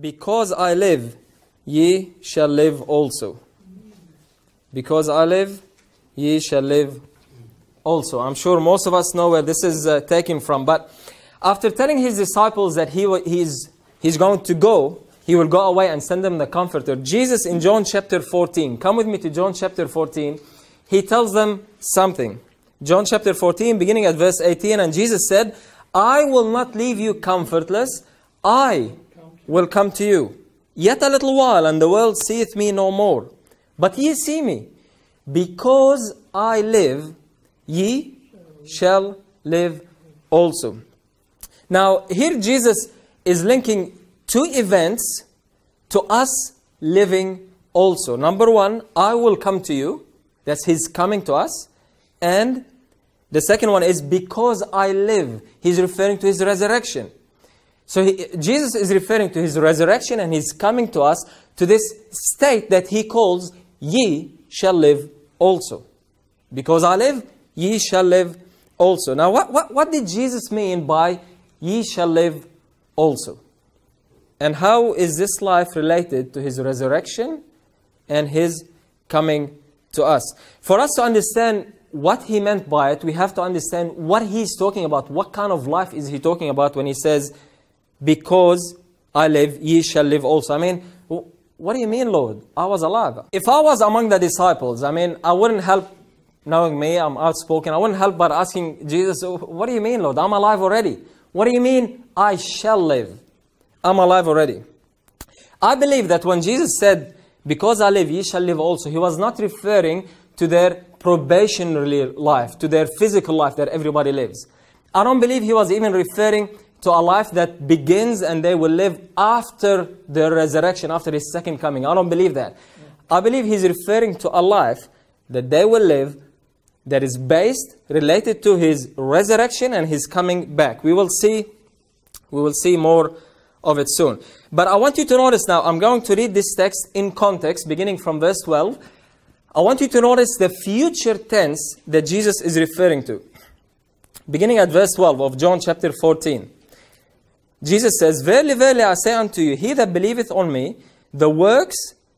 Because I live, ye shall live also. Because I live, ye shall live also. I'm sure most of us know where this is uh, taken from. But after telling his disciples that he he's, he's going to go, he will go away and send them the Comforter. Jesus in John chapter 14, come with me to John chapter 14, he tells them something. John chapter 14, beginning at verse 18, and Jesus said, I will not leave you comfortless, I will come to you. Yet a little while, and the world seeth me no more. But ye see me. Because I live, ye shall live also. Now, here Jesus is linking two events to us living also. Number one, I will come to you. That's His coming to us. And the second one is because I live. He's referring to His resurrection. So he, Jesus is referring to His resurrection and He's coming to us to this state that He calls, ye shall live also. Because I live, ye shall live also. Now, what, what, what did Jesus mean by ye shall live also? And how is this life related to his resurrection and his coming to us? For us to understand what he meant by it, we have to understand what he's talking about. What kind of life is he talking about when he says, Because I live, ye shall live also? I mean, what do you mean, Lord? I was alive. If I was among the disciples, I mean, I wouldn't help knowing me, I'm outspoken. I wouldn't help but asking Jesus, oh, What do you mean, Lord? I'm alive already. What do you mean, I shall live? I'm alive already. I believe that when Jesus said, Because I live, ye shall live also, he was not referring to their probationary life, to their physical life that everybody lives. I don't believe he was even referring to a life that begins and they will live after the resurrection, after his second coming. I don't believe that. I believe he's referring to a life that they will live that is based, related to his resurrection and his coming back. We will see, we will see more of it soon. But I want you to notice now, I'm going to read this text in context, beginning from verse 12. I want you to notice the future tense that Jesus is referring to. Beginning at verse 12 of John chapter 14. Jesus says, Verily, verily, I say unto you, he that believeth on me, the works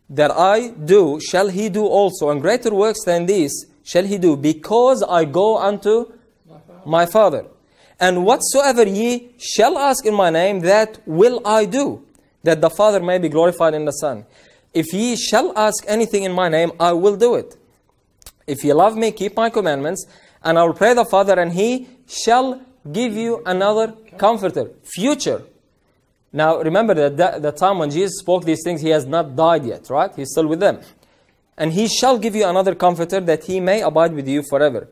that I do shall he do also, and greater works than these shall he do, because I go unto my Father. And whatsoever ye shall ask in my name, that will I do, that the Father may be glorified in the Son. If ye shall ask anything in my name, I will do it. If ye love me, keep my commandments, and I will pray the Father, and he shall give you another comforter, future. Now remember that the time when Jesus spoke these things, he has not died yet, right? He's still with them. And he shall give you another comforter that he may abide with you forever.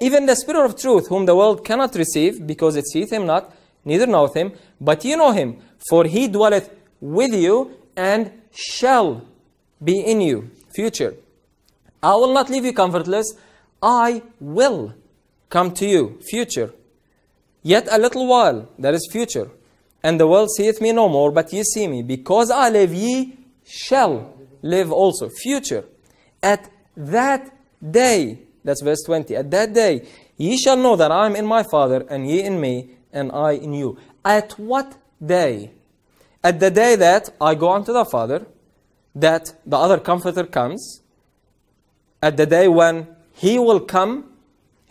Even the Spirit of truth, whom the world cannot receive, because it seeth him not, neither knoweth him, but you know him, for he dwelleth with you and shall be in you. Future. I will not leave you comfortless. I will come to you. Future. Yet a little while, that is future. And the world seeth me no more, but ye see me. Because I live, ye shall live also. Future. At that day, that's verse 20. At that day, ye shall know that I am in my Father, and ye in me, and I in you. At what day? At the day that I go unto the Father, that the other Comforter comes, at the day when He will come,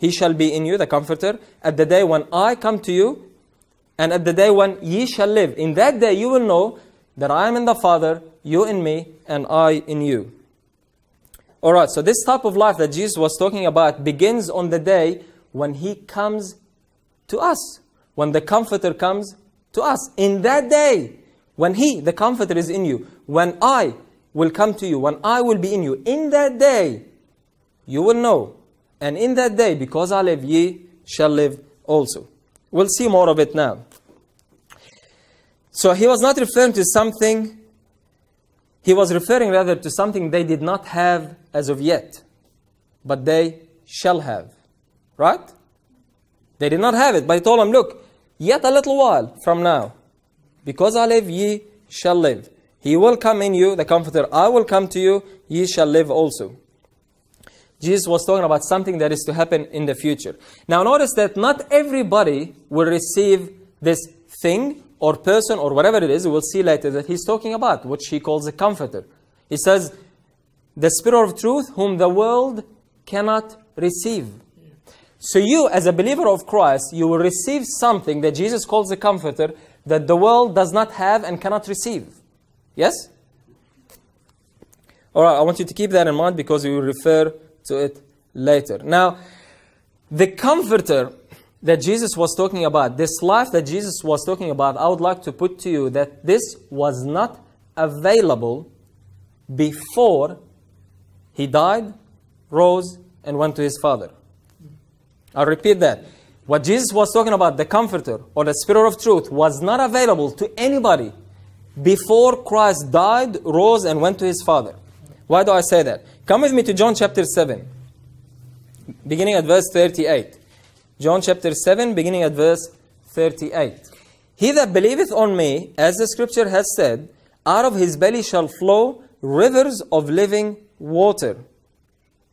He shall be in you, the Comforter, at the day when I come to you, and at the day when ye shall live. In that day you will know that I am in the Father, you in me, and I in you. All right, so this type of life that Jesus was talking about begins on the day when He comes to us, when the Comforter comes to us. In that day, when He, the Comforter, is in you, when I will come to you, when I will be in you, in that day, you will know. And in that day, because I live, ye shall live also. We'll see more of it now. So he was not referring to something, he was referring rather to something they did not have as of yet, but they shall have. Right? They did not have it, but he told them, Look, yet a little while from now, because I live, ye shall live. He will come in you, the Comforter. I will come to you, ye shall live also. Jesus was talking about something that is to happen in the future. Now notice that not everybody will receive this thing or person or whatever it is, we'll see later that he's talking about, which he calls a comforter. He says, the Spirit of truth, whom the world cannot receive. So you, as a believer of Christ, you will receive something that Jesus calls a comforter that the world does not have and cannot receive. Yes? All right, I want you to keep that in mind because we will refer to it later. Now, the comforter that Jesus was talking about, this life that Jesus was talking about, I would like to put to you that this was not available before he died, rose, and went to his Father. I'll repeat that. What Jesus was talking about, the Comforter or the Spirit of Truth, was not available to anybody before Christ died, rose, and went to his Father. Why do I say that? Come with me to John chapter 7, beginning at verse 38. John chapter 7, beginning at verse 38. He that believeth on me, as the scripture has said, out of his belly shall flow rivers of living water.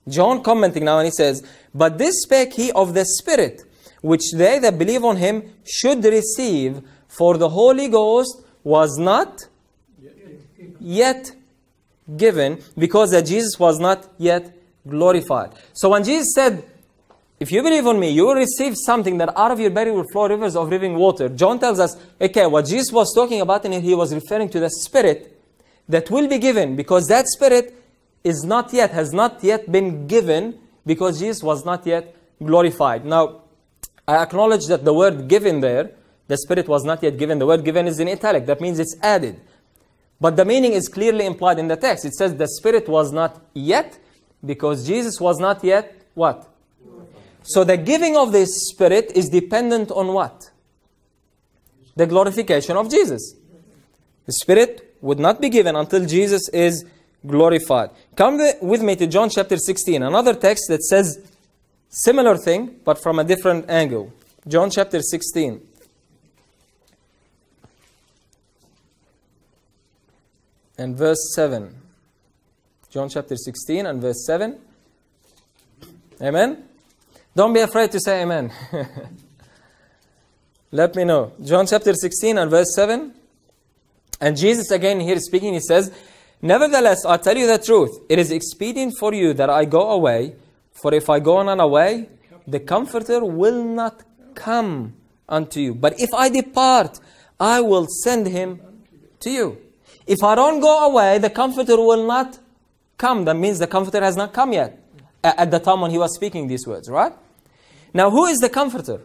John commenting now and he says, But this spake he of the Spirit, which they that believe on him should receive, for the Holy Ghost was not yet given, because that Jesus was not yet glorified. So when Jesus said, if you believe on me, you will receive something that out of your belly will flow rivers of living water. John tells us, okay, what Jesus was talking about, and he was referring to the Spirit that will be given, because that Spirit is not yet, has not yet been given, because Jesus was not yet glorified. Now, I acknowledge that the word given there, the Spirit was not yet given. The word given is in italic. That means it's added. But the meaning is clearly implied in the text. It says the Spirit was not yet, because Jesus was not yet what? So the giving of the Spirit is dependent on what? The glorification of Jesus. The Spirit would not be given until Jesus is glorified. Come with me to John chapter 16, another text that says similar thing, but from a different angle. John chapter 16. And verse 7. John chapter 16 and verse 7. Amen? Don't be afraid to say amen. Let me know. John chapter 16 and verse 7. And Jesus again here speaking, he says, Nevertheless, I tell you the truth. It is expedient for you that I go away. For if I go not away, the Comforter will not come unto you. But if I depart, I will send him to you. If I don't go away, the Comforter will not come. That means the Comforter has not come yet at the time when he was speaking these words, right? Now, who is the Comforter?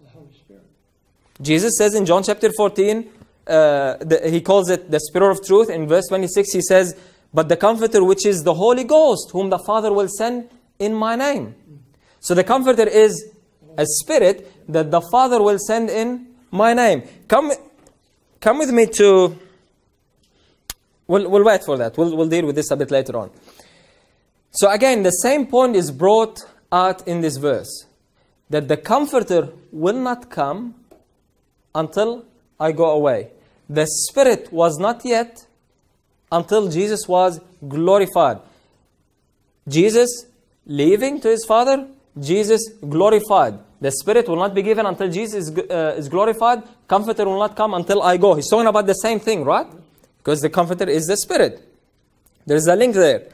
The Holy Spirit. Jesus says in John chapter 14, uh, the, he calls it the Spirit of Truth. In verse 26, he says, But the Comforter, which is the Holy Ghost, whom the Father will send in my name. So the Comforter is a Spirit that the Father will send in my name. Come, come with me to. We'll, we'll wait for that. We'll, we'll deal with this a bit later on. So again, the same point is brought out in this verse that the Comforter will not come until I go away. The Spirit was not yet until Jesus was glorified. Jesus leaving to his Father, Jesus glorified. The Spirit will not be given until Jesus is, uh, is glorified. Comforter will not come until I go. He's talking about the same thing, right? Because the Comforter is the Spirit. There's a link there.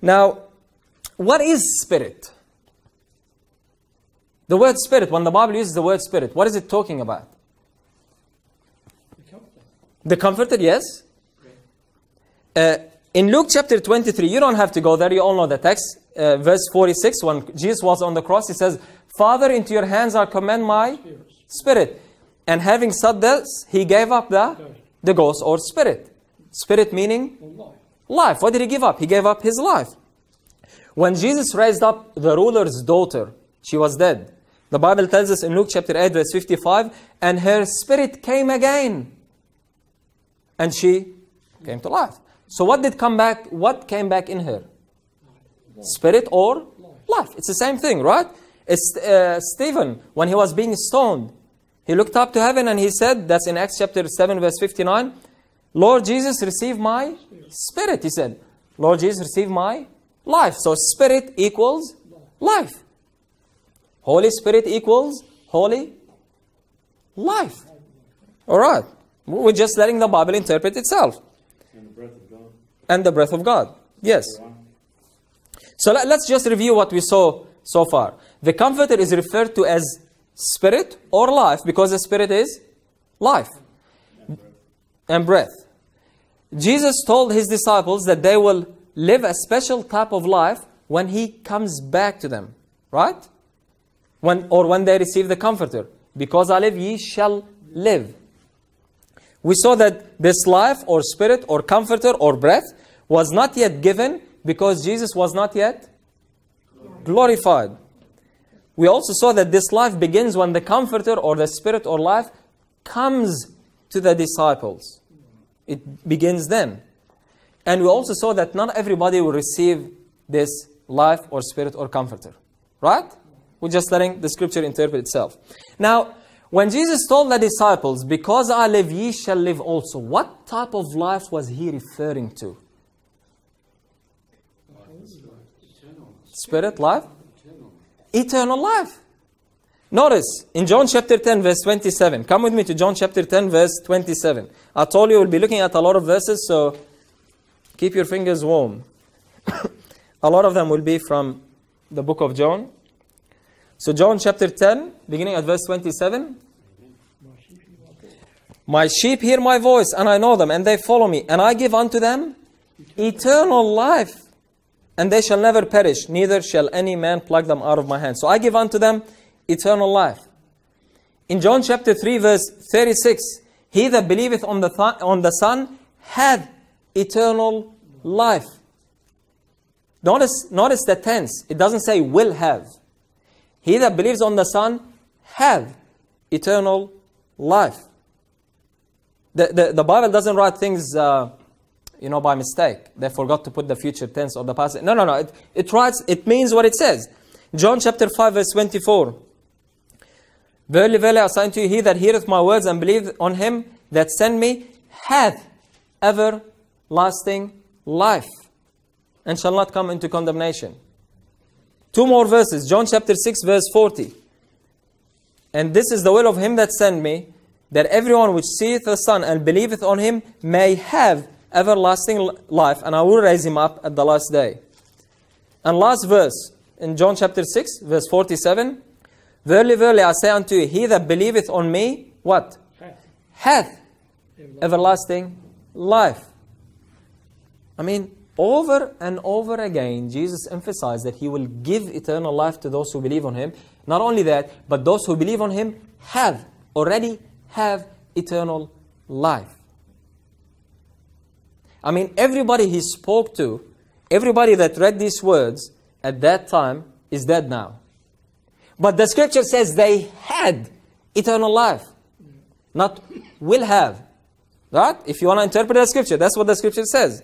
Now, what is Spirit? The word Spirit, when the Bible uses the word Spirit, what is it talking about? The Comforter, yes. Uh, in Luke chapter 23, you don't have to go there, you all know the text. Uh, verse 46, when Jesus was on the cross, he says, Father, into your hands I commend my spirit. And having said this, he gave up the, the ghost or spirit. Spirit meaning life. What did he give up? He gave up his life. When Jesus raised up the ruler's daughter, she was dead. The Bible tells us in Luke chapter 8, verse 55, and her spirit came again and she came to life. So what did come back? What came back in her? Spirit or life? It's the same thing, right? It's uh, Stephen when he was being stoned. He looked up to heaven and he said, that's in Acts chapter 7 verse 59, Lord Jesus, receive my spirit. He said, Lord Jesus, receive my life. So spirit equals life. Holy Spirit equals holy life. All right. We're just letting the Bible interpret itself. And the breath of God. And the breath of God. Yes. So let, us just review what we saw so far. The Comforter is referred to as spirit or life because the spirit is life and breath. Jesus told his disciples that they will live a special type of life when he comes back to them, right? When, or when they receive the Comforter. Because I live, ye shall live. We saw that this life or spirit or comforter or breath was not yet given because Jesus was not yet glorified. We also saw that this life begins when the comforter or the spirit or life comes to the disciples. It begins then. And we also saw that not everybody will receive this life or spirit or comforter. Right? We're just letting the scripture interpret itself. Now, when Jesus told the disciples, Because I live, ye shall live also, what type of life was he referring to? Spirit life? Eternal life. Notice in John chapter 10, verse 27. Come with me to John chapter 10, verse 27. I told you we'll be looking at a lot of verses, so keep your fingers warm. a lot of them will be from the book of John. So, John chapter 10, beginning at verse 27. My sheep hear my voice, and I know them, and they follow me, and I give unto them eternal life, and they shall never perish, neither shall any man pluck them out of my hand. So I give unto them eternal life. In John chapter 3, verse 36, he that believeth on the, th- on the Son hath eternal life. Notice, notice the tense. It doesn't say will have. He that believes on the Son hath eternal life. The, the, the Bible doesn't write things, uh, you know, by mistake. They forgot to put the future tense or the past. No, no, no. It, it writes, it means what it says. John chapter 5, verse 24. Verily, verily, I say unto you, he that heareth my words and believeth on him that sent me hath everlasting life and shall not come into condemnation. Two more verses. John chapter 6, verse 40. And this is the will of him that sent me, that everyone which seeth the Son and believeth on him may have everlasting life, and I will raise him up at the last day. And last verse in John chapter 6, verse 47. Verily, verily, I say unto you, he that believeth on me, what? Hath everlasting life. I mean, over and over again, Jesus emphasized that he will give eternal life to those who believe on him. Not only that, but those who believe on him have, already have eternal life. I mean, everybody he spoke to, everybody that read these words at that time is dead now. But the scripture says they had eternal life, not will have. Right? If you want to interpret the scripture, that's what the scripture says.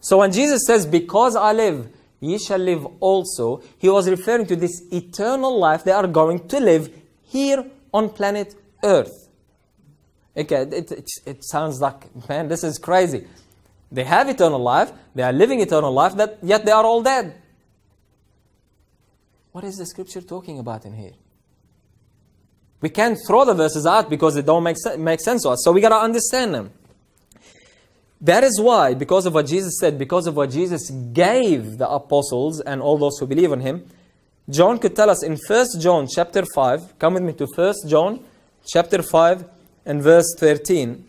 So when Jesus says, Because I live, ye shall live also, he was referring to this eternal life they are going to live here on planet Earth. Okay, it, it, it sounds like, man, this is crazy. They have eternal life, they are living eternal life, that, yet they are all dead. What is the scripture talking about in here? We can't throw the verses out because they don't make, make sense to us. So we got to understand them. That is why, because of what Jesus said, because of what Jesus gave the apostles and all those who believe in him, John could tell us in 1 John chapter 5, come with me to 1 John chapter 5 and verse 13.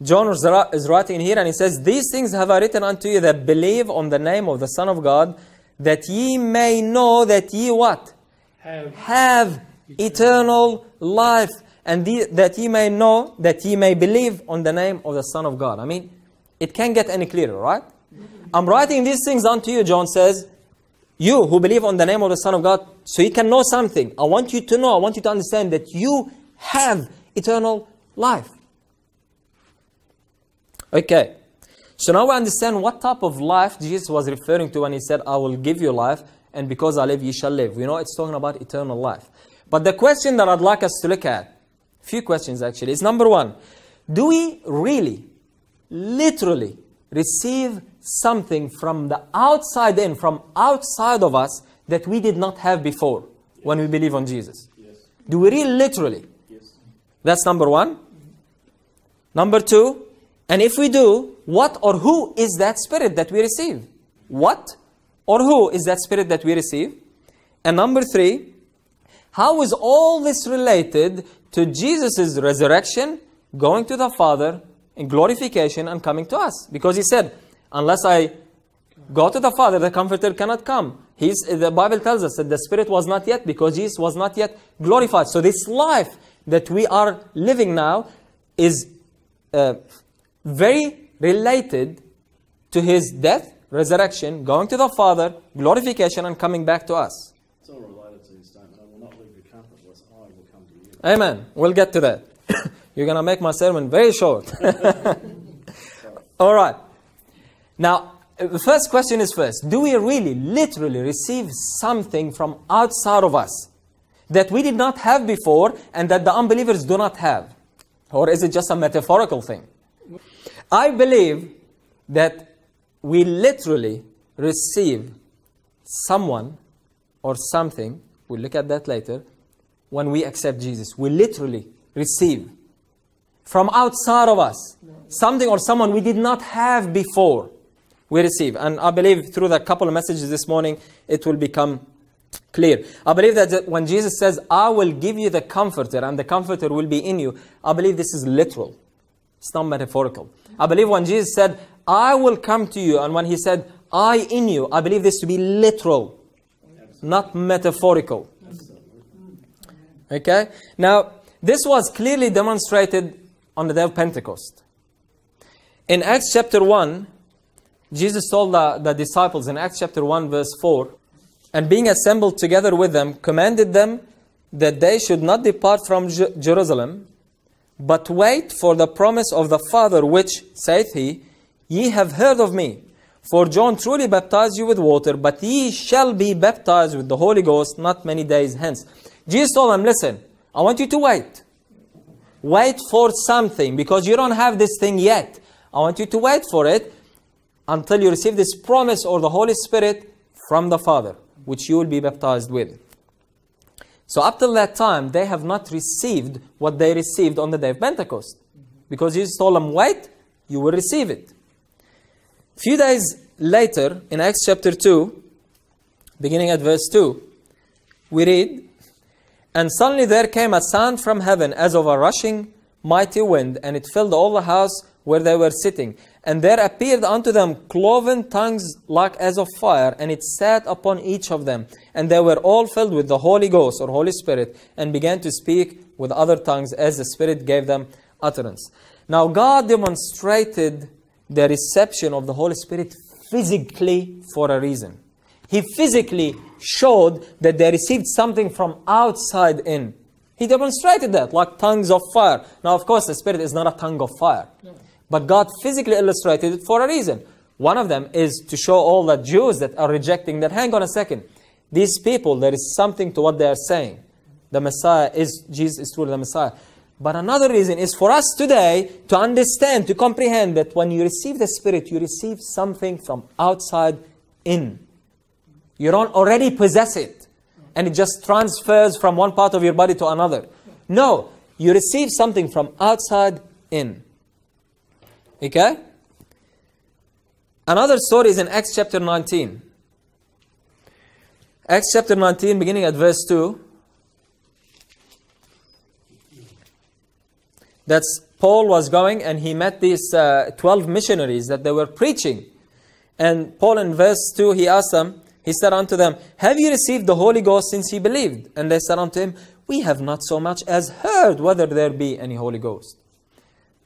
John is writing here and he says, These things have I written unto you that believe on the name of the Son of God, that ye may know that ye what? Have, Have eternal life. And the, that ye may know, that ye may believe on the name of the Son of God. I mean, it can't get any clearer, right? I'm writing these things unto you, John says, you who believe on the name of the Son of God, so you can know something. I want you to know, I want you to understand that you have eternal life. Okay. So now we understand what type of life Jesus was referring to when he said, I will give you life, and because I live, you shall live. We know it's talking about eternal life. But the question that I'd like us to look at, few questions actually, is number one, do we really, literally, receive something from the outside in, from outside of us, that we did not have before when we believe on Jesus? Yes. Do we really literally? That's number one. Number two, and if we do, what or who is that spirit that we receive? What or who is that spirit that we receive? And number three, how is all this related to Jesus' resurrection, going to the Father in glorification and coming to us? Because he said, unless I go to the Father, the Comforter cannot come. He's, the Bible tells us that the Spirit was not yet because Jesus was not yet glorified. So this life that we are living now is uh, very related to His death, resurrection, going to the Father, glorification, and coming back to us. It's all related to his statement, I will not leave you comfortless, I will come to you. Amen. We'll get to that. You're going to make my sermon very short. All right. Now, the first question is first Do we really, literally receive something from outside of us that we did not have before and that the unbelievers do not have? Or is it just a metaphorical thing? I believe that we literally receive someone or something, we'll look at that later, when we accept Jesus. We literally receive from outside of us something or someone we did not have before. We receive. And I believe through the couple of messages this morning, it will become clear. I believe that when Jesus says, I will give you the comforter and the comforter will be in you, I believe this is literal. It's not metaphorical. I believe when Jesus said, I will come to you, and when he said, I in you, I believe this to be literal, not metaphorical. Okay? Now, this was clearly demonstrated on the day of Pentecost. In Acts chapter 1, Jesus told the, the disciples in Acts chapter 1, verse 4, and being assembled together with them, commanded them that they should not depart from Jer- Jerusalem, but wait for the promise of the Father, which, saith he, Ye have heard of me. For John truly baptized you with water, but ye shall be baptized with the Holy Ghost not many days hence. Jesus told them, Listen, I want you to wait. Wait for something, because you don't have this thing yet. I want you to wait for it until you receive this promise or the Holy Spirit from the Father, which you will be baptized with. So up till that time, they have not received what they received on the day of Pentecost. Because Jesus told them, wait, you will receive it. A few days later, in Acts chapter 2, beginning at verse 2, we read, And suddenly there came a sound from heaven as of a rushing mighty wind, and it filled all the house where they were sitting. And there appeared unto them cloven tongues like as of fire, and it sat upon each of them. And they were all filled with the Holy Ghost or Holy Spirit, and began to speak with other tongues as the Spirit gave them utterance. Now, God demonstrated the reception of the Holy Spirit physically for a reason. He physically showed that they received something from outside in. He demonstrated that, like tongues of fire. Now, of course, the Spirit is not a tongue of fire. But God physically illustrated it for a reason. One of them is to show all the Jews that are rejecting that, hang on a second. These people, there is something to what they are saying. The Messiah is, Jesus is truly the Messiah. But another reason is for us today to understand, to comprehend that when you receive the Spirit, you receive something from outside in. You don't already possess it. And it just transfers from one part of your body to another. No, you receive something from outside in. Okay? Another story is in Acts chapter 19. Acts chapter 19, beginning at verse 2. That's Paul was going and he met these uh, 12 missionaries that they were preaching. And Paul in verse 2, he asked them, he said unto them, Have you received the Holy Ghost since ye believed? And they said unto him, We have not so much as heard whether there be any Holy Ghost.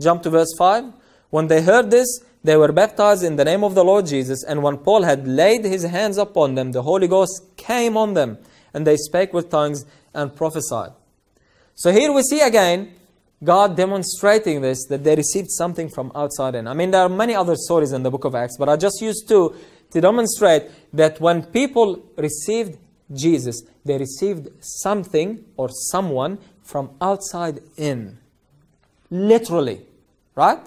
Jump to verse 5. When they heard this, they were baptized in the name of the Lord Jesus. And when Paul had laid his hands upon them, the Holy Ghost came on them, and they spake with tongues and prophesied. So here we see again God demonstrating this, that they received something from outside in. I mean, there are many other stories in the book of Acts, but I just used two to demonstrate that when people received Jesus, they received something or someone from outside in. Literally. Right?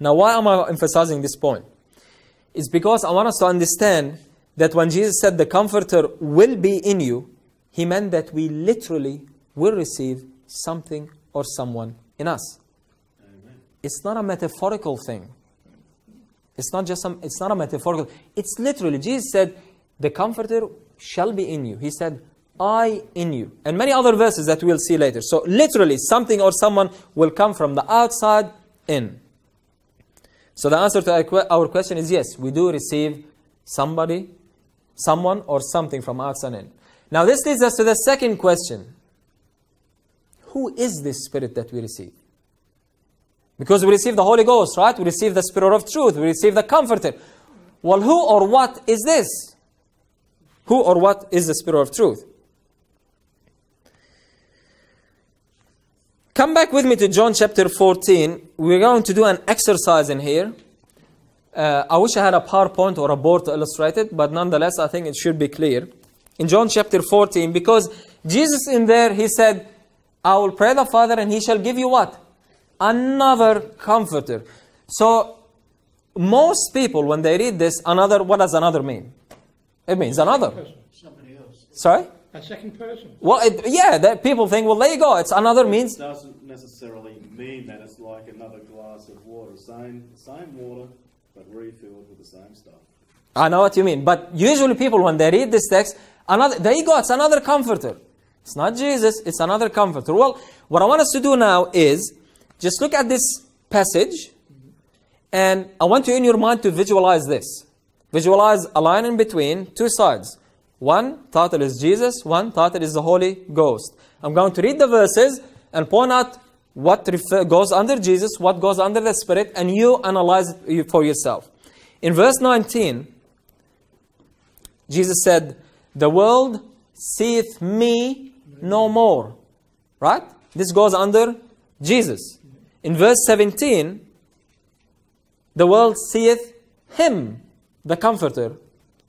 Now, why am I emphasizing this point? It's because I want us to understand that when Jesus said the Comforter will be in you, He meant that we literally will receive something or someone in us. Amen. It's not a metaphorical thing. It's not just some, it's not a metaphorical. It's literally, Jesus said, the comforter shall be in you. He said, I in you. And many other verses that we'll see later. So literally, something or someone will come from the outside in. So the answer to our question is yes, we do receive somebody, someone or something from outside in. Now this leads us to the second question. Who is this spirit that we receive? Because we receive the Holy Ghost, right? We receive the Spirit of truth. We receive the Comforter. Well, who or what is this? Who or what is the Spirit of truth? Come back with me to John chapter 14. We're going to do an exercise in here. Uh, I wish I had a PowerPoint or a board to illustrate it, but nonetheless, I think it should be clear. In John chapter 14, because Jesus in there, he said, I will pray the Father and he shall give you what? Another comforter. So, most people, when they read this, another, what does another mean? It means another. somebody else. Sorry? A second person. Well, it, yeah, that people think, well, there you go. It's another means. It doesn't necessarily mean that it's like another glass of water. Same, same water, but refilled with the same stuff. I know what you mean. But usually people, when they read this text, another, there you go, it's another comforter. It's not Jesus, it's another comforter. Well, what I want us to do now is just look at this passage, and I want you in your mind to visualize this. Visualize a line in between two sides. One title is Jesus, one title is the Holy Ghost. I'm going to read the verses and point out what goes under Jesus, what goes under the Spirit, and you analyze it for yourself. In verse 19, Jesus said, The world seeth me no more. Right? This goes under Jesus. In verse 17, the world seeth him, the Comforter,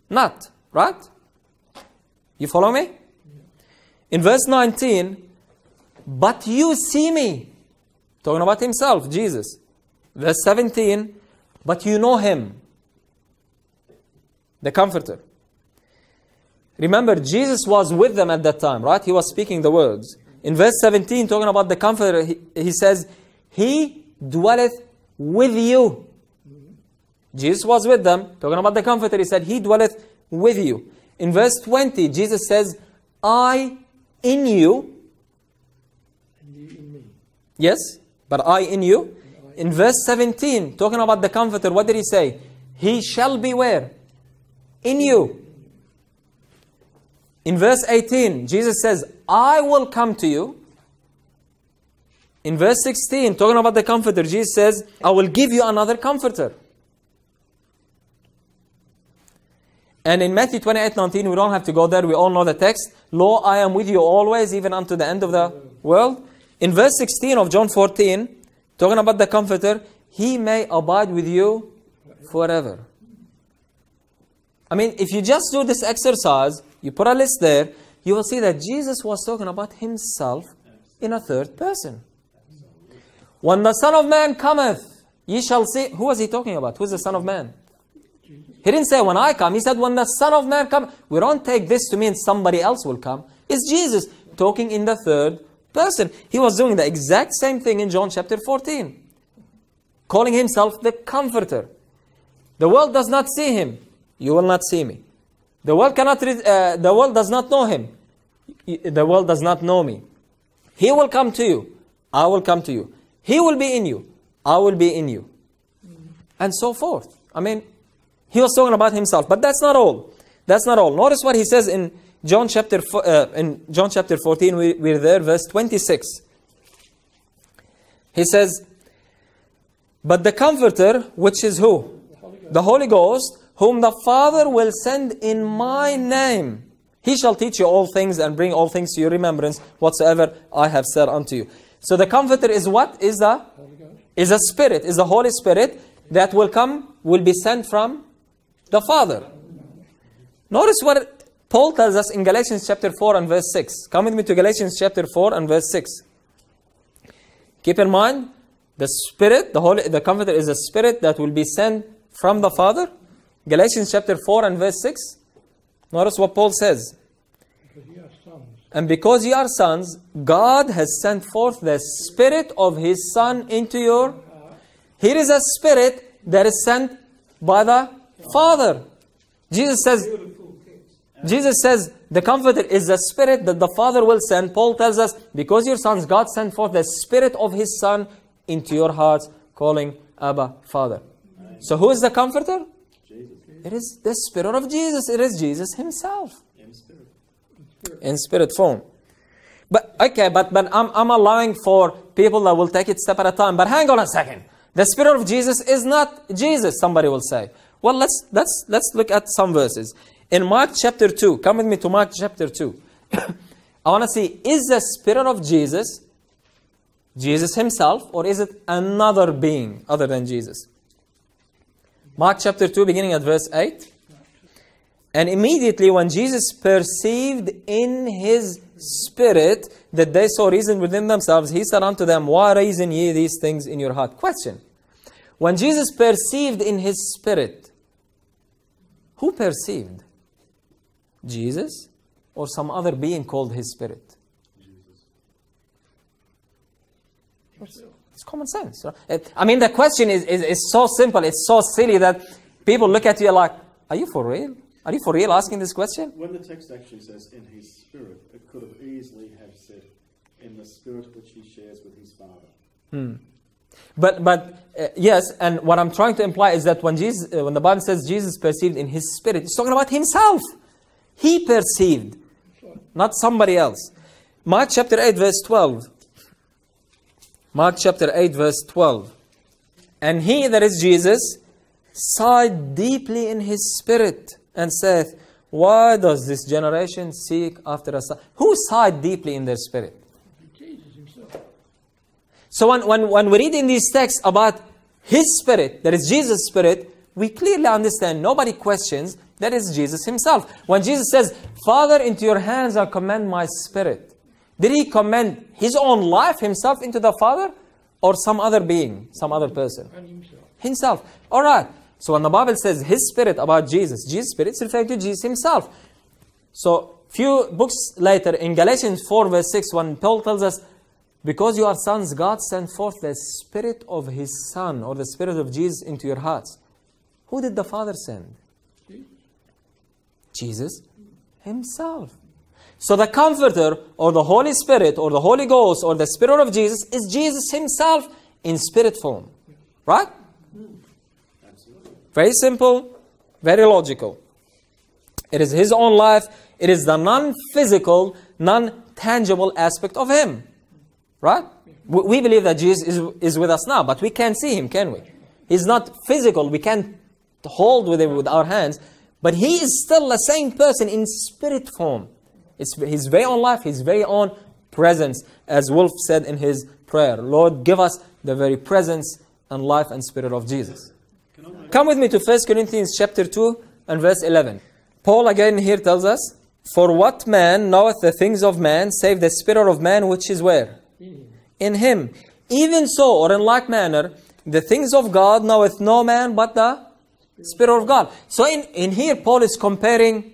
not. Right? You follow me? In verse 19, but you see me. Talking about himself, Jesus. Verse 17, but you know him, the Comforter. Remember, Jesus was with them at that time, right? He was speaking the words. In verse 17, talking about the Comforter, he, he says, He dwelleth with you. Jesus was with them. Talking about the Comforter, he said, He dwelleth with you. In verse 20, Jesus says, I in you. And you in me. Yes, but I in you. In verse 17, talking about the Comforter, what did he say? He shall be where? In you. In verse 18, Jesus says, I will come to you. In verse 16, talking about the Comforter, Jesus says, I will give you another Comforter. And in Matthew 28 19, we don't have to go there, we all know the text. Lo, I am with you always, even unto the end of the world. In verse 16 of John 14, talking about the Comforter, He may abide with you forever. I mean, if you just do this exercise, you put a list there, you will see that Jesus was talking about Himself in a third person. When the Son of Man cometh, ye shall see. Who was He talking about? Who's the Son of Man? He didn't say when I come. He said when the Son of Man come. We don't take this to mean somebody else will come. It's Jesus talking in the third person. He was doing the exact same thing in John chapter 14. Calling himself the Comforter. The world does not see him. You will not see me. The world cannot. Uh, the world does not know him. The world does not know me. He will come to you. I will come to you. He will be in you. I will be in you. And so forth. I mean, he was talking about himself, but that's not all. That's not all. Notice what he says in John chapter uh, in John chapter 14. We, we're there, verse 26. He says, "But the Comforter, which is who? The Holy Ghost, whom the Father will send in my name, he shall teach you all things and bring all things to your remembrance whatsoever I have said unto you." So the Comforter is what? Is the is a spirit, is the Holy Spirit that will come, will be sent from the Father. Notice what Paul tells us in Galatians chapter 4 and verse 6. Come with me to Galatians chapter 4 and verse 6. Keep in mind, the Spirit, the Holy, the Comforter is a Spirit that will be sent from the Father. Galatians chapter 4 and verse 6. Notice what Paul says. And because you are sons, God has sent forth the Spirit of His Son into your. Here is a Spirit that is sent by the Father. Jesus says, Jesus says, the Comforter is the Spirit that the Father will send. Paul tells us, because your sons, God sent forth the Spirit of His Son into your hearts, calling Abba, Father. So who is the Comforter? Jesus It is the Spirit of Jesus. It is Jesus Himself in spirit. in spirit form. But okay, but but I'm I'm allowing for people that will take it step at a time. But hang on a second. The Spirit of Jesus is not Jesus, somebody will say. Well, let's let's let's look at some verses. In Mark chapter 2, come with me to Mark chapter 2. I want to see is the Spirit of Jesus Jesus himself or is it another being other than Jesus? Mark chapter 2 beginning at verse 8. And immediately when Jesus perceived in his spirit that they saw reason within themselves, he said unto them, Why reason ye these things in your heart? Question. When Jesus perceived in his spirit, who perceived? Jesus or some other being called his spirit? It's common sense. It- I mean, the question is, is, is so simple, it's so silly that people look at you like, Are you for real? Are you for real asking this question? When the text actually says in his spirit, it could have easily have said in the spirit which he shares with his father. Hmm. But, but uh, yes, and what I'm trying to imply is that when, Jesus, uh, when the Bible says Jesus perceived in his spirit, it's talking about himself. He perceived, not somebody else. Mark chapter 8, verse 12. Mark chapter 8, verse 12. And he, that is Jesus, sighed deeply in his spirit and saith, Why does this generation seek after a son? Who sighed deeply in their spirit? So when, when, when we read in these texts about His Spirit, that is Jesus' Spirit, we clearly understand, nobody questions, that is Jesus Himself. When Jesus says, Father, into your hands I commend my Spirit, did He commend His own life Himself into the Father? Or some other being, some other person? Himself. Himself. All right. So when the Bible says His Spirit about Jesus, Jesus' Spirit is referring to Jesus Himself. So few books later, in Galatians 4 verse 6, when Paul tells us, because you are sons, God sent forth the Spirit of His Son, or the Spirit of Jesus into your hearts. Who did the Father send? Jesus Himself. So the Comforter, or the Holy Spirit, or the Holy Ghost, or the Spirit of Jesus is Jesus Himself in spirit form. Right? Very simple, very logical. It is His own life, it is the non physical, non tangible aspect of Him. Right? We believe that Jesus is, is with us now, but we can't see Him, can we? He's not physical, we can't hold with Him with our hands, but He is still the same person in spirit form. It's His very own life, His very own presence, as Wolf said in his prayer Lord, give us the very presence and life and spirit of Jesus. Come with me to 1 Corinthians chapter 2 and verse 11. Paul again here tells us, For what man knoweth the things of man, save the spirit of man which is where? In him. Even so, or in like manner, the things of God knoweth no man but the Spirit of God. So in, in here, Paul is comparing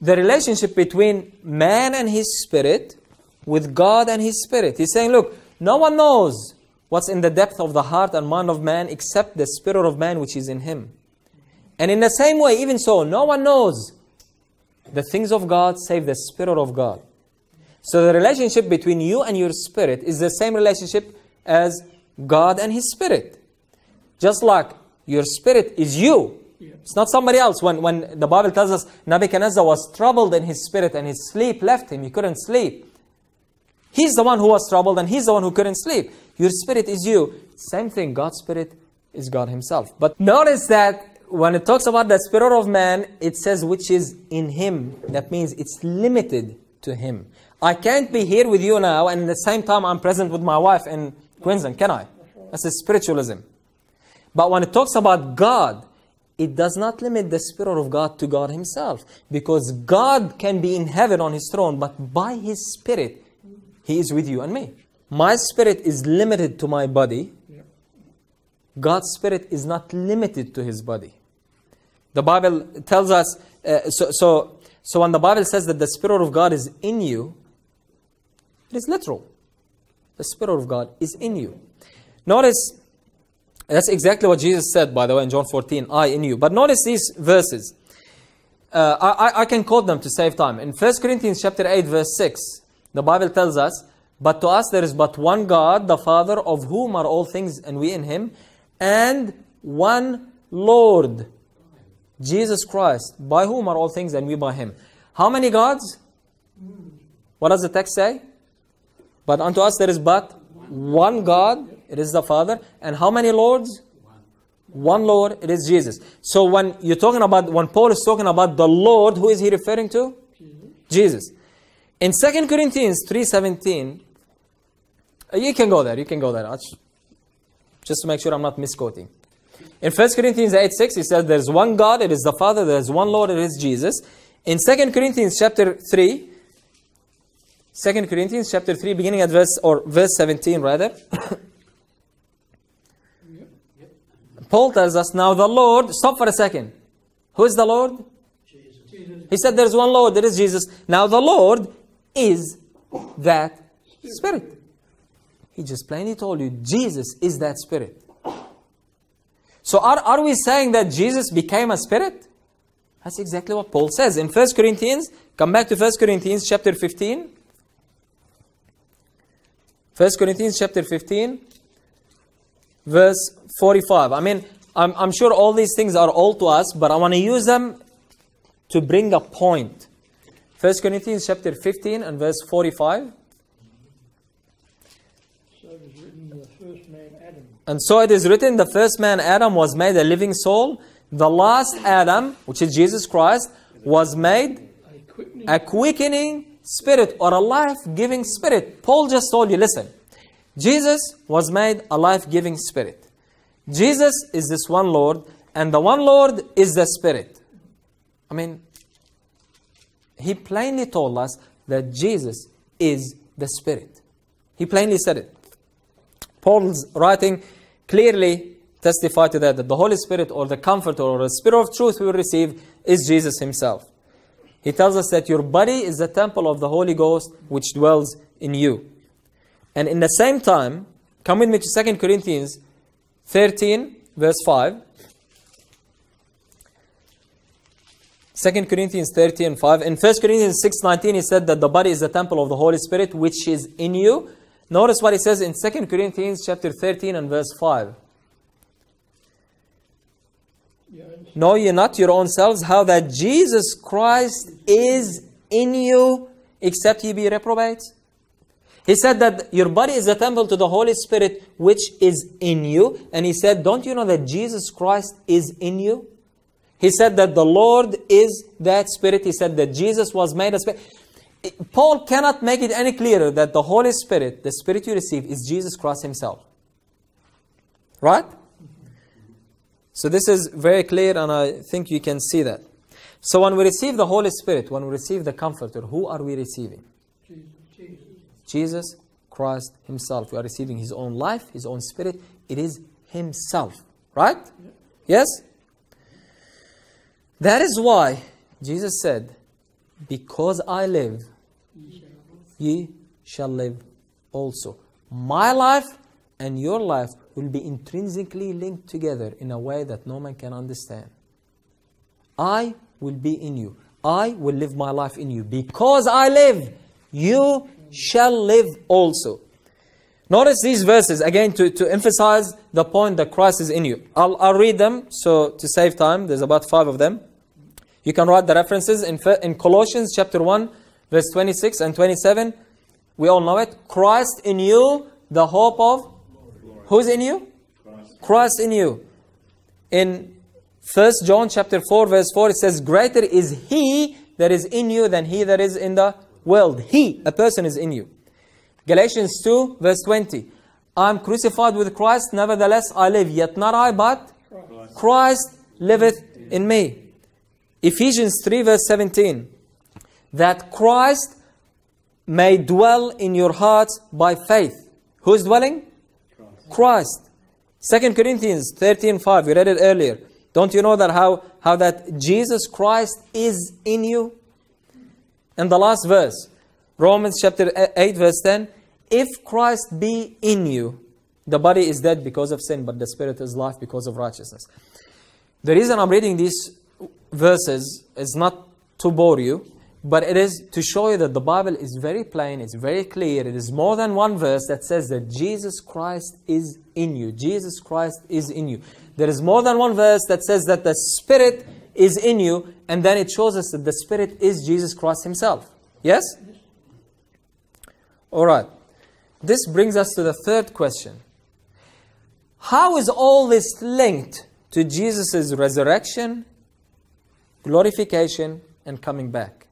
the relationship between man and his spirit with God and his spirit. He's saying, look, no one knows what's in the depth of the heart and mind of man except the spirit of man which is in him. And in the same way, even so, no one knows the things of God save the spirit of God. So the relationship between you and your spirit is the same relationship as God and his spirit. Just like your spirit is you. It's not somebody else. When, when the Bible tells us Nebuchadnezzar was troubled in his spirit and his sleep left him, he couldn't sleep. He's the one who was troubled and he's the one who couldn't sleep. Your spirit is you. Same thing, God's spirit is God himself. But notice that when it talks about the spirit of man, it says which is in him. That means it's limited to him. I can't be here with you now and at the same time I'm present with my wife in Queensland, can I? That's a spiritualism. But when it talks about God, it does not limit the Spirit of God to God Himself. Because God can be in heaven on His throne, but by His Spirit, He is with you and me. My spirit is limited to my body. God's spirit is not limited to His body. The Bible tells us, uh, so, so, So when the Bible says that the Spirit of God is in you, it is literal. The Spirit of God is in you. Notice, that's exactly what Jesus said, by the way, in John 14, I in you. But notice these verses. Uh, I, I can quote them to save time. In 1 Corinthians chapter 8, verse 6, the Bible tells us, But to us there is but one God, the Father, of whom are all things, and we in him, and one Lord, Jesus Christ, by whom are all things, and we by him. How many gods? What does the text say? But unto us there is but one God, it is the Father. And how many lords? One Lord, it is Jesus. So when you're talking about, when Paul is talking about the Lord, who is he referring to? Jesus. In 2 Corinthians 3.17, uh, you can go there, you can go there. Just to make sure I'm not misquoting. In 1 Corinthians 8 6, he says, There's one God, it is the Father, there's one Lord, it is Jesus. In 2 Corinthians chapter 3, 2 Corinthians chapter 3, beginning at verse or verse 17 rather. Paul tells us now the Lord, stop for a second. Who is the Lord? Jesus. He said there's one Lord, there is Jesus. Now the Lord is that Spirit. He just plainly told you Jesus is that Spirit. So are, are we saying that Jesus became a Spirit? That's exactly what Paul says. In 1 Corinthians, come back to 1 Corinthians chapter 15. 1 Corinthians chapter 15, verse 45. I mean, I'm, I'm sure all these things are old to us, but I want to use them to bring a point. 1 Corinthians chapter 15 and verse 45. So it was written the first man, Adam. And so it is written, the first man, Adam, was made a living soul. The last Adam, which is Jesus Christ, was made A quickening. Spirit or a life-giving spirit. Paul just told you, listen, Jesus was made a life-giving spirit. Jesus is this one Lord, and the one Lord is the Spirit. I mean, he plainly told us that Jesus is the Spirit. He plainly said it. Paul's writing clearly testified to that, that the Holy Spirit or the Comforter or the Spirit of truth we receive is Jesus himself. He tells us that your body is the temple of the Holy Ghost which dwells in you. And in the same time, come with me to 2 Corinthians 13, verse 5. 2 Corinthians 13, 5. In 1 Corinthians 6, 19, he said that the body is the temple of the Holy Spirit which is in you. Notice what he says in 2 Corinthians chapter 13 and verse 5. Yeah, and Know ye not your own selves how that Jesus Christ is in you, except ye be reprobates? He said that your body is a temple to the Holy Spirit which is in you. And he said, Don't you know that Jesus Christ is in you? He said that the Lord is that Spirit. He said that Jesus was made a Spirit. Paul cannot make it any clearer that the Holy Spirit, the Spirit you receive, is Jesus Christ Himself. Right? So this is very clear, and I think you can see that. So when we receive the Holy Spirit, when we receive the Comforter, who are we receiving? Jesus, Jesus. Christ Himself. We are receiving His own life, His own Spirit. It is Himself. Right? Yes? That is why Jesus said, Because I live, ye shall live also. My life and your life will be intrinsically linked together in a way that no man can understand. I will be in you. I will live my life in you. Because I live, you shall live also. Notice these verses again to, to emphasize the point that Christ is in you. I'll, I'll read them so to save time. There's about five of them. You can write the references in, in Colossians chapter 1, verse 26 and 27. We all know it. Christ in you, the hope of. Who's in you? Christ in you. In First John chapter 4, verse 4, it says, Greater is he that is in you than he that is in the world. He, a person, is in you. Galatians 2, verse 20. I am crucified with Christ, nevertheless I live, yet not I, but Christ liveth in me. Ephesians 3, verse 17. That Christ may dwell in your hearts by faith. Who is dwelling? Christ. 2 Corinthians 13, 5. We read it earlier. Don't you know that how, how that Jesus Christ is in you? in the last verse, Romans chapter 8, verse 10, if Christ be in you, the body is dead because of sin, but the spirit is life because of righteousness. The reason I'm reading these verses is not to bore you, but it is to show you that the Bible is very plain, it's very clear. It is more than one verse that says that Jesus Christ is in you. Jesus Christ is in you. There is more than one verse that says that the Spirit is in you, and then it shows us that the Spirit is Jesus Christ Himself. Yes? All right. This brings us to the third question. How is all this linked to Jesus' resurrection, glorification, and coming back?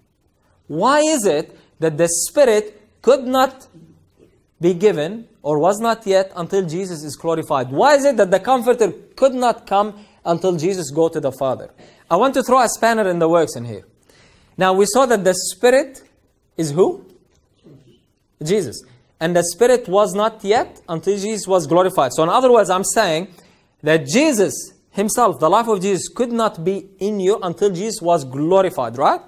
Why is it that the Spirit could not be given or was not yet until Jesus is glorified? Why is it that the Comforter could not come until Jesus go to the Father? I want to throw a spanner in the works in here. Now we saw that the Spirit is who? Jesus. And the Spirit was not yet until Jesus was glorified. So in other words, I'm saying that Jesus himself, the life of Jesus, could not be in you until Jesus was glorified, right?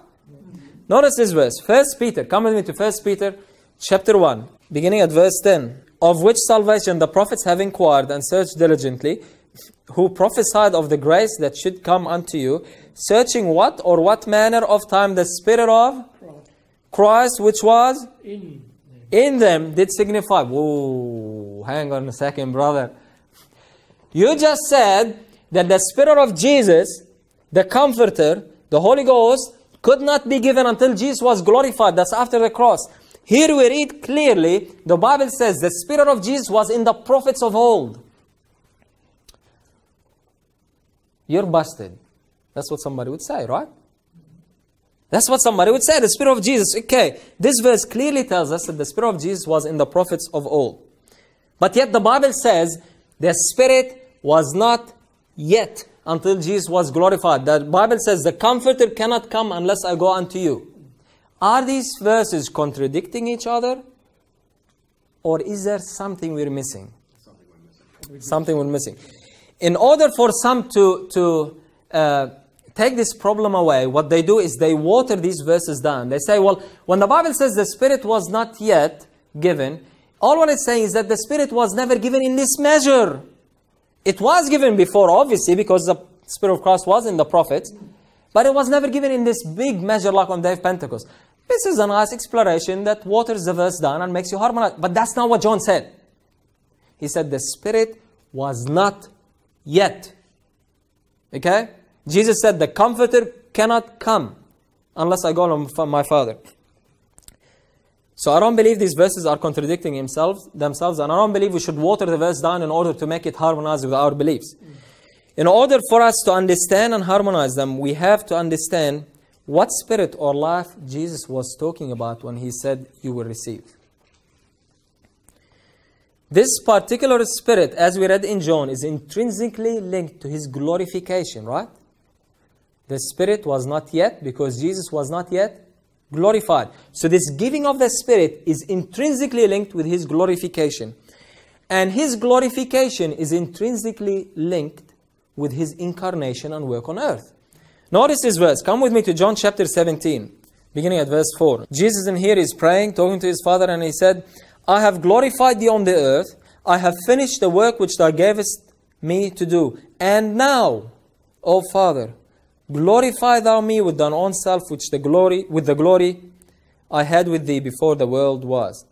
Notice this verse. First Peter, come with me to First Peter chapter 1, beginning at verse 10. Of which salvation the prophets have inquired and searched diligently, who prophesied of the grace that should come unto you, searching what or what manner of time the Spirit of Christ, which was In in them did signify. Whoa, hang on a second, brother. You just said that the Spirit of Jesus, the Comforter, the Holy Ghost, could not be given until Jesus was glorified. That's after the cross. Here we read clearly, the Bible says the Spirit of Jesus was in the prophets of old. You're busted. That's what somebody would say, right? That's what somebody would say, the Spirit of Jesus. Okay, this verse clearly tells us that the Spirit of Jesus was in the prophets of old. But yet the Bible says the Spirit was not yet until Jesus was glorified. The Bible says the Comforter cannot come unless I go unto you. Are these verses contradicting each other? Or is there something we're missing? Something we're missing. In order for some to, to uh, take this problem away, what they do is they water these verses down. They say, well, when the Bible says the Spirit was not yet given, all what it's saying is that the Spirit was never given in this measure. It was given before, obviously, because the Spirit of Christ was in the prophets, but it was never given in this big measure like on the day of Pentecost. This is a nice exploration that waters the verse down and makes you harmonize. But that's not what John said. He said the Spirit was not yet. Okay? Jesus said the Comforter cannot come unless I go to my Father. So I don't believe these verses are contradicting themselves, themselves, and I don't believe we should water the verse down in order to make it harmonize with our beliefs. In order for us to understand and harmonize them, we have to understand what spirit or life Jesus was talking about when he said, You will receive. This particular spirit, as we read in John, is intrinsically linked to his glorification, right? The spirit was not yet, because Jesus was not yet glorified. So this giving of the spirit is intrinsically linked with his glorification. And his glorification is intrinsically linked with his incarnation and work on earth. Notice this verse. Come with me to John chapter 17, beginning at verse 4. Jesus in here is praying, talking to his Father, and he said, I have glorified thee on the earth. I have finished the work which thou gavest me to do. And now, O Father, glorify thou me with thine own self, which the glory, with the glory I had with thee before the world was.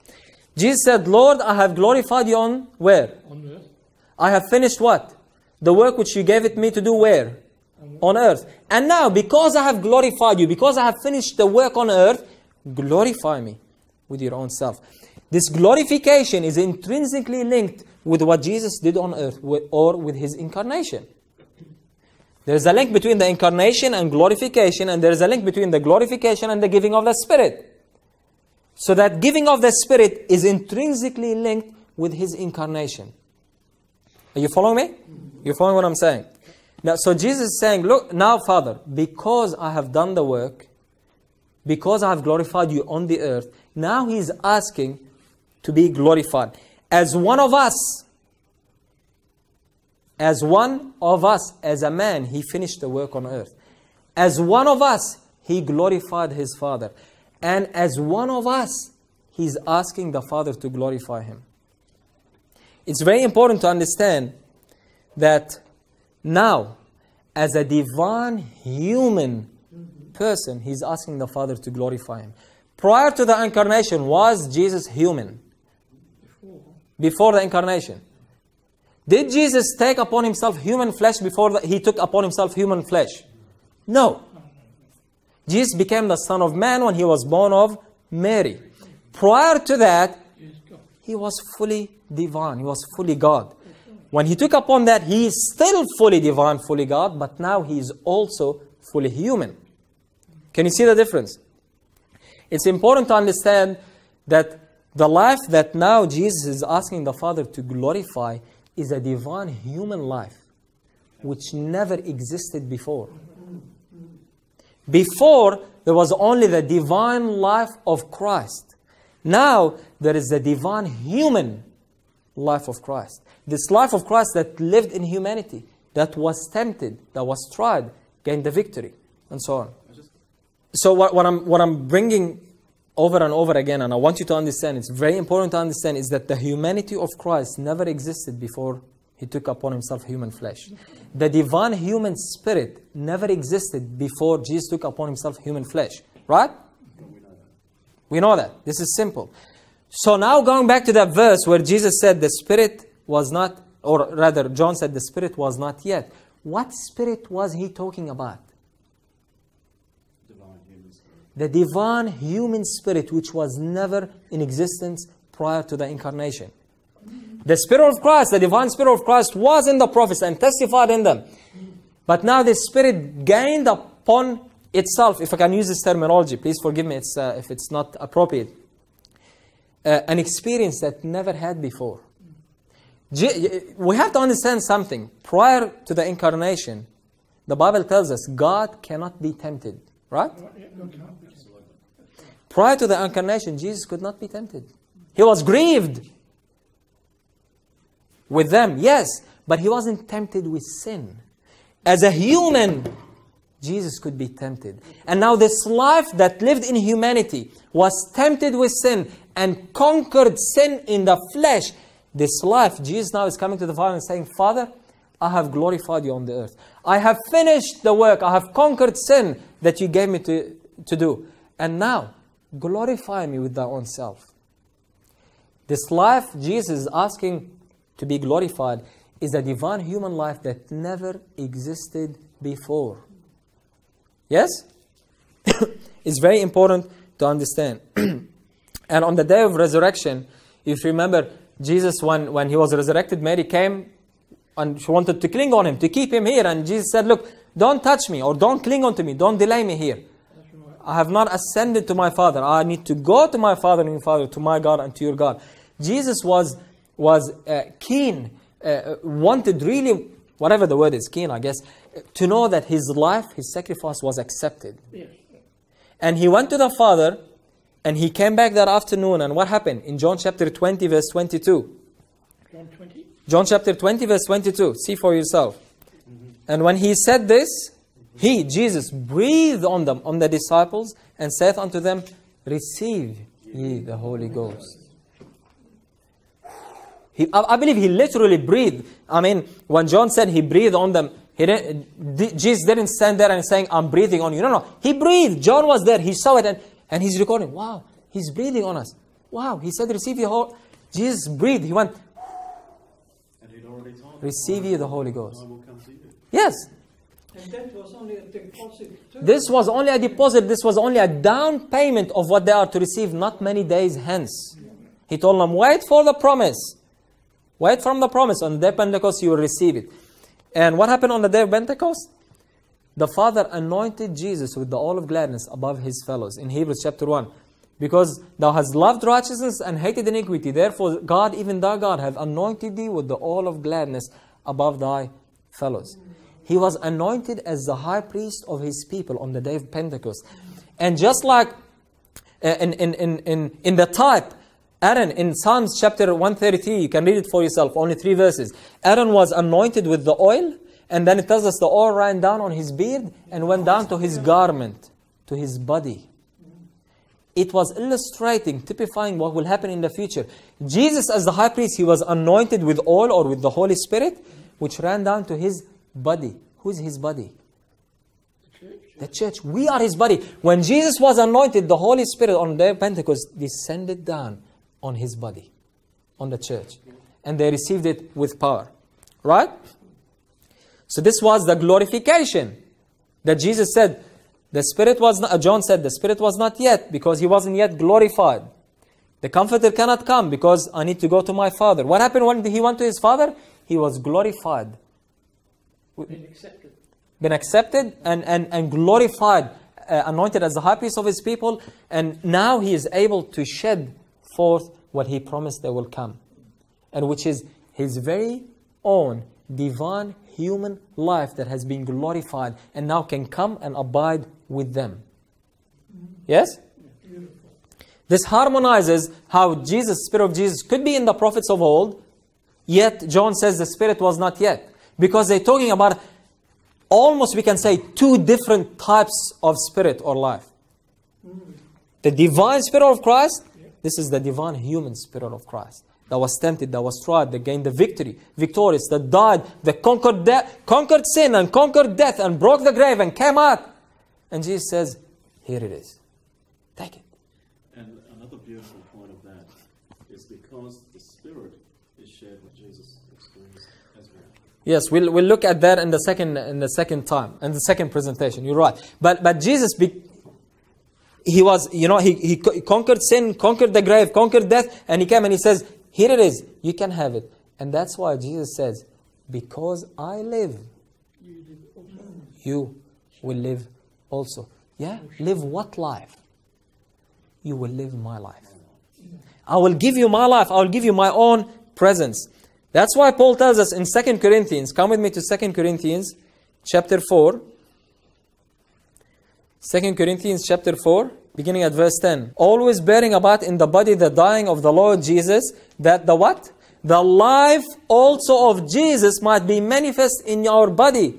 Jesus said, Lord, I have glorified you on where? on earth. I have finished what? The work which you gave it me to do where? On earth. And now, because I have glorified you, because I have finished the work on earth, glorify me with your own self. This glorification is intrinsically linked with what Jesus did on earth or with his incarnation. There is a link between the incarnation and glorification, and there is a link between the glorification and the giving of the Spirit. So that giving of the Spirit is intrinsically linked with his incarnation. Are you following me? You following what I'm saying? Now, so Jesus is saying, Look, now, Father, because I have done the work, because I have glorified you on the earth, now He's asking to be glorified. As one of us, as one of us, as a man, He finished the work on earth. As one of us, He glorified His Father. And as one of us, he's asking the Father to glorify him. It's very important to understand that now, as a divine human person, he's asking the Father to glorify him. Prior to the incarnation, was Jesus human? Before the incarnation. Did Jesus take upon himself human flesh before the, he took upon himself human flesh? No. Jesus became the Son of Man when he was born of Mary. Prior to that, he was fully divine, he was fully God. When he took upon that, he is still fully divine, fully God, but now he is also fully human. Can you see the difference? It's important to understand that the life that now Jesus is asking the Father to glorify is a divine human life which never existed before. Before, there was only the divine life of Christ. Now, there is the divine human life of Christ. This life of Christ that lived in humanity, that was tempted, that was tried, gained the victory, and so on. So, what, what, I'm, what I'm bringing over and over again, and I want you to understand, it's very important to understand, is that the humanity of Christ never existed before he took upon himself human flesh. The divine human spirit never existed before Jesus took upon himself human flesh. Right? We know that. This is simple. So now going back to that verse where Jesus said the spirit was not, or rather John said the spirit was not yet. What spirit was he talking about? The divine human spirit which was never in existence prior to the incarnation. The Spirit of Christ, the divine Spirit of Christ was in the prophets and testified in them. But now the Spirit gained upon itself, if I can use this terminology, please forgive me it's, uh, if it's not appropriate, uh, an experience that never had before. We have to understand something. Prior to the incarnation, the Bible tells us God cannot be tempted, right? Prior to the incarnation, Jesus could not be tempted. He was grieved with them, yes, but he wasn't tempted with sin. As a human, Jesus could be tempted. And now, this life that lived in humanity was tempted with sin and conquered sin in the flesh. This life, Jesus now is coming to the Father and saying, Father, I have glorified you on the earth. I have finished the work. I have conquered sin that you gave me to, to do. And now, glorify me with thy own self. This life Jesus is asking to be glorified is a divine human life that never existed before. Yes? it's very important to understand. and on the day of resurrection, if you remember, Jesus, when, when he was resurrected, Mary came and she wanted to cling on him, to keep him here. And Jesus said, Look, don't touch me or don't cling on to me, don't delay me here. I have not ascended to my Father. I need to go to my Father and your Father, to my God and to your God. Jesus was, was uh, keen, uh, wanted really, whatever the word is, keen, I guess, to know that his life, his sacrifice was accepted. And he went to the Father and he came back that afternoon. And what happened? In John chapter 20, verse 22. John 20. John chapter 20, verse 22. See for yourself. And when he said this, he, Jesus, breathed on them, on the disciples, and saith unto them, Receive ye the Holy Ghost. He, I, I believe he literally breathed. I mean, when John said he breathed on them, he didn't, Jesus didn't stand there and saying, I'm breathing on you. No, no. He breathed. John was there. He saw it and, and he's recording. Wow, he's breathing on us. Wow, he said, Receive the whole. Jesus breathed. He went, And he'd already told Receive ye the Holy Ghost. I will come to you. Yes, was. This was only a deposit, this was only a down payment of what they are to receive not many days hence. He told them, wait for the promise. Wait from the promise. On the day of Pentecost, you will receive it. And what happened on the day of Pentecost? The Father anointed Jesus with the oil of gladness above his fellows in Hebrews chapter 1. Because thou hast loved righteousness and hated iniquity, therefore God, even thy God, have anointed thee with the oil of gladness above thy fellows. He was anointed as the high priest of his people on the day of Pentecost. And just like uh, in, in, in, in, in the type, Aaron in Psalms chapter 133, you can read it for yourself, only three verses. Aaron was anointed with the oil, and then it tells us the oil ran down on his beard and went down to his garment, to his body. it was illustrating, typifying what will happen in the future. Jesus, as the high priest, he was anointed with oil or with the Holy Spirit, which ran down to his body. Who's his body? The church. We are his body. When Jesus was anointed, the Holy Spirit on their Pentecost descended down on his body, on the church. And they received it with power. Right? So this was the glorification that Jesus said. The Spirit was not, uh, John said, the Spirit was not yet because he wasn't yet glorified. The Comforter cannot come because I need to go to my Father. What happened when he went to his Father? He was glorified Been accepted. been accepted and, and, and glorified, uh, anointed as the high priest of his people, and now he is able to shed forth what he promised that will come, and which is his very own divine human life that has been glorified and now can come and abide with them. Yes? This harmonizes how Jesus, Spirit of Jesus, could be in the prophets of old, yet John says the Spirit was not yet. Because they're talking about almost, we can say, two different types of spirit or life. The divine Spirit of Christ, this is the divine human Spirit of Christ. That was tempted, that was tried, that gained the victory, victorious, that died, that conquered death, conquered sin and conquered death and broke the grave and came out. And Jesus says, Here it is. Take it. And another beautiful point of that is because the Spirit is shared with Jesus' experience as well. Yes, we'll, we'll look at that in the second in the second time, in the second presentation. You're right. But but Jesus, be, he was, you know, he, he co- conquered sin, conquered the grave, conquered death, and he came and he says, Here it is, you can have it. And that's why Jesus says, Because I live, you will live also. Yeah? Live what life? You will live my life. I will give you my life. I will give you my own presence. That's why Paul tells us in 2 Corinthians, come with me to 2 Corinthians chapter 4. 2 Corinthians chapter 4, beginning at verse 10. Always bearing about in the body the dying of the Lord Jesus, that the what? The life also of Jesus might be manifest in our body.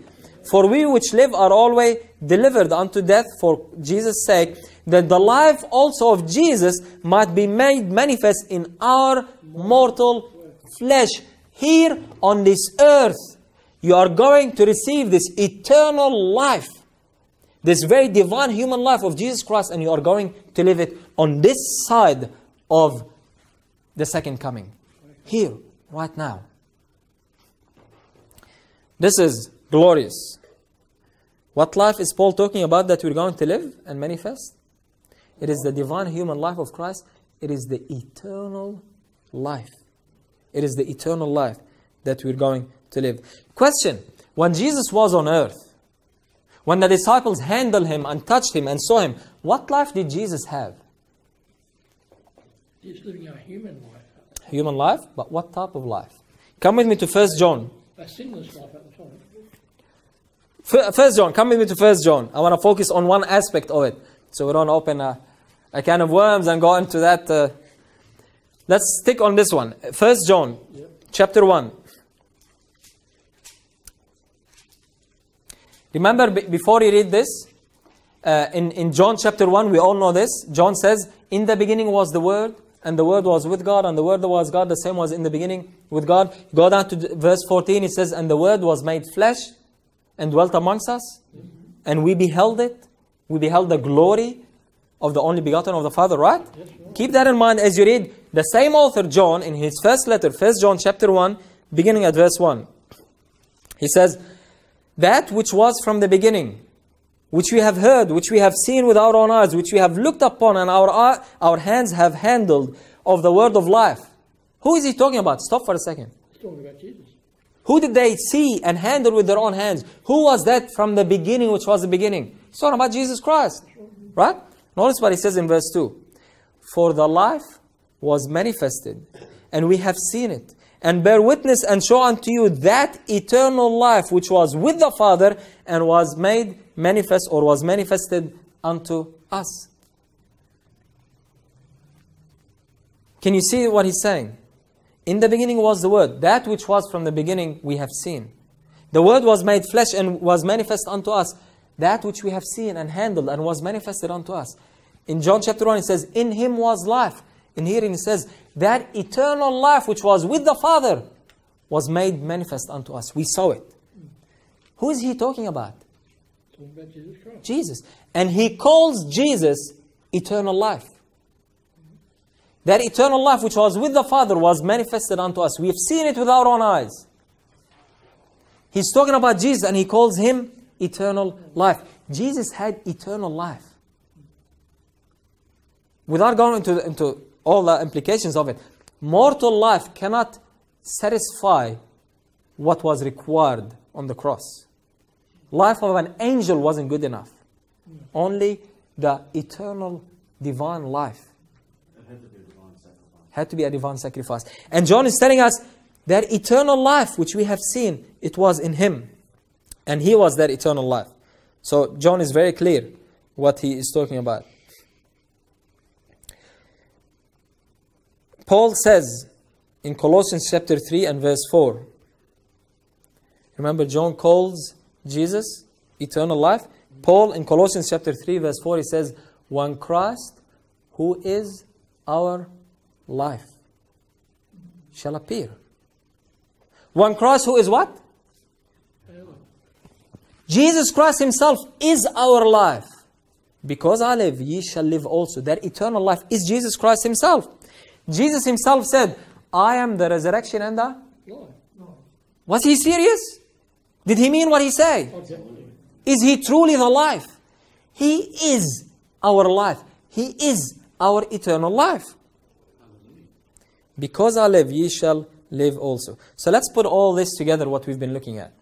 For we which live are always delivered unto death for Jesus' sake, that the life also of Jesus might be made manifest in our mortal flesh here on this earth. You are going to receive this eternal life, this very divine human life of Jesus Christ, and you are going to live it on this side of the second coming. Here, right now. This is glorious. What life is Paul talking about that we're going to live and manifest? It is the divine human life of Christ. It is the eternal life. It is the eternal life that we're going to live. Question When Jesus was on earth, when the disciples handled him and touched him and saw him, what life did Jesus have? He's living a human life, Human life, but what type of life? Come with me to First John. a sinless life at the time. First John, come with me to First John. I want to focus on one aspect of it, so we don't open a, a can of worms and go into that. Uh, let's stick on this one. First John, chapter one. Remember, b- before you read this, uh, in in John chapter one, we all know this. John says, "In the beginning was the Word." And the Word was with God, and the Word was God. The same was in the beginning with God. Go down to verse 14. It says, And the Word was made flesh and dwelt amongst us, and we beheld it. We beheld the glory of the only begotten of the Father, right? Keep that in mind as you read the same author, John, in his first letter, 1 John chapter 1, beginning at verse 1. He says, That which was from the beginning, which we have heard, which we have seen with our own eyes, which we have looked upon, and our, our hands have handled of the word of life. Who is he talking about? Stop for a second. He's talking about Jesus. Who did they see and handle with their own hands? Who was that from the beginning, which was the beginning? He's talking about Jesus Christ. Right? Notice what he says in verse 2. For the life was manifested, and we have seen it, and bear witness and show unto you that eternal life which was with the Father and was made manifest or was manifested unto us. Can you see what he's saying? In the beginning was the Word. That which was from the beginning we have seen. The Word was made flesh and was manifest unto us. That which we have seen and handled and was manifested unto us. In John chapter 1, it says, In him was life. In here it says, That eternal life which was with the Father was made manifest unto us. We saw it. Who is he talking about? Talking about Jesus Christ. Jesus. And he calls Jesus eternal life. That eternal life which was with the Father was manifested unto us. We have seen it with our own eyes. He's talking about Jesus and he calls him eternal life. Jesus had eternal life. Without going into, into all the implications of it, mortal life cannot satisfy what was required on the cross. Life of an angel wasn't good enough. Only the eternal divine life had to had to be a divine sacrifice. And John is telling us that eternal life which we have seen, it was in him. And he was that eternal life. So John is very clear what he is talking about. Paul says in Colossians chapter 3 and verse 4. Remember, John calls Jesus eternal life. Paul in Colossians chapter 3, verse 4, he says, One Christ, who is our life, shall appear. One Christ, who is what? Jesus Christ Himself is our life. Because I live, ye shall live also. That eternal life is Jesus Christ Himself. Jesus Himself said, I am the resurrection and the. Lord. Was He serious? Did He mean what He said? Is He truly the life? He is our life. He is our eternal life. Because I live, ye shall live also. So let's put all this together, what we've been looking at.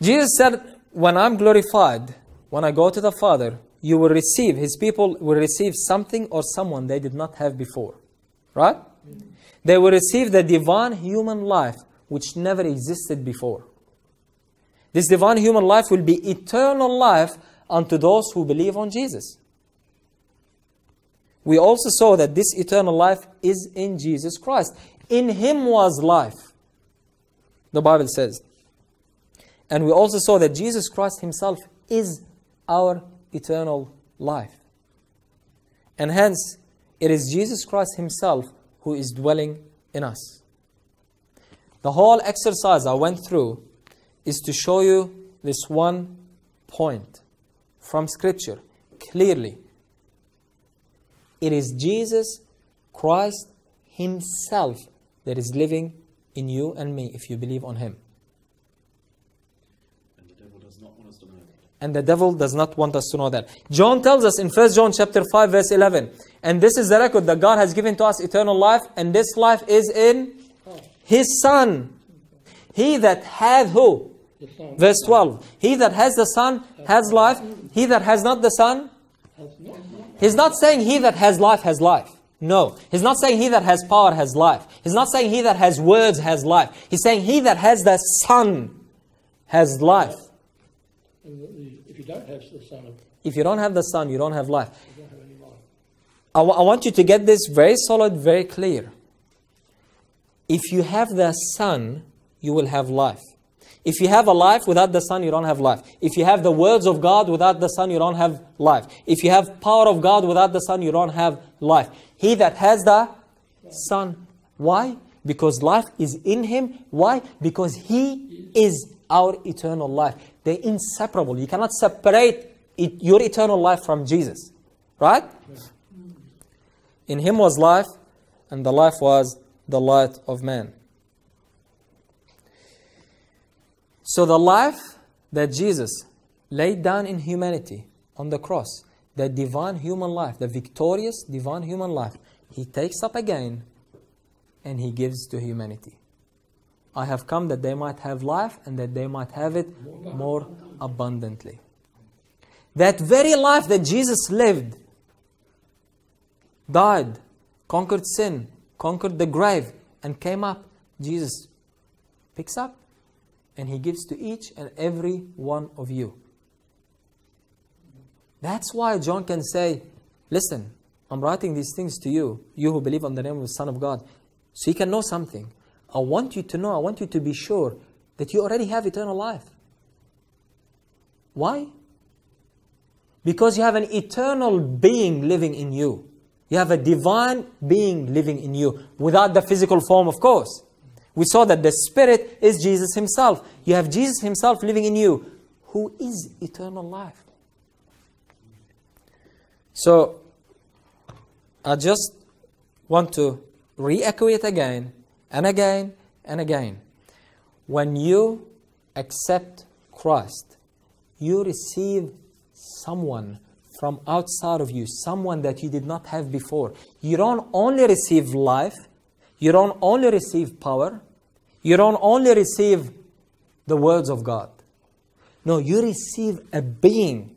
Jesus said, When I'm glorified, when I go to the Father, you will receive, His people will receive something or someone they did not have before. Right? They will receive the divine human life which never existed before. This divine human life will be eternal life unto those who believe on Jesus. We also saw that this eternal life is in Jesus Christ. In Him was life, the Bible says. And we also saw that Jesus Christ Himself is our eternal life. And hence, it is Jesus Christ Himself who is dwelling in us. The whole exercise I went through is to show you this one point from Scripture clearly. It is Jesus Christ Himself that is living in you and me if you believe on Him. And the devil does not want us to know that. And the devil does not want us to know that. John tells us in 1 John chapter 5 verse 11, and this is the record that God has given to us eternal life, and this life is in His Son. He that hath who? Verse 12. He that has the Son has life. He that has not the Son, He's not saying he that has life has life. No. He's not saying he that has power has life. He's not saying he that has words has life. He's saying he that has the Son has life. And the- the- if you don't have the Son If you don't have the Son, you don't have life. don't have life. I wa- I want you to get this very solid, very clear. If you have the Son, you will have life. If you have a life without the Son, you don't have life. If you have the words of God without the Son, you don't have life. If you have power of God without the Son, you don't have life. He that has the Son. Why? Because life is in Him. Why? Because He is our eternal life. They're inseparable. You cannot separate it, your eternal life from Jesus. Right? In him was life, and the life was the light of man. So the life that Jesus laid down in humanity on the cross, the divine human life, the victorious divine human life, he takes up again and he gives to humanity. I have come that they might have life and that they might have it more abundantly. That very life that Jesus lived died, conquered sin, conquered the grave, and came up, Jesus picks up and he gives to each and every one of you. That's why John can say, Listen, I'm writing these things to you, you who believe on the name of the Son of God, so you can know something. I want you to know, I want you to be sure that you already have eternal life. Why? Because you have an eternal being living in you. You have a divine being living in you without the physical form, of course. We saw that the Spirit is Jesus Himself. You have Jesus Himself living in you, who is eternal life. So, I just want to re echo it again and again and again. When you accept Christ, you receive someone from outside of you, someone that you did not have before. You don't only receive life, you don't only receive power, you don't only receive the words of God. No, you receive a being,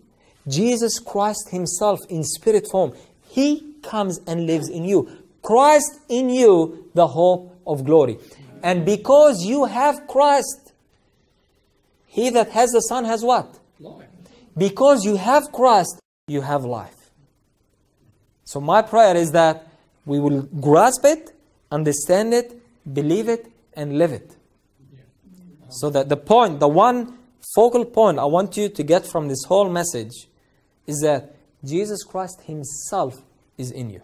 Jesus Christ Himself in spirit form. He comes and lives in you. Christ in you, the hope of glory. And because you have Christ, he that has the Son has what? Life. Because you have Christ, you have life. So my prayer is that we will grasp it, understand it, believe it, and live it. So that the point, the one focal point I want you to get from this whole message is that Jesus Christ Himself is in you.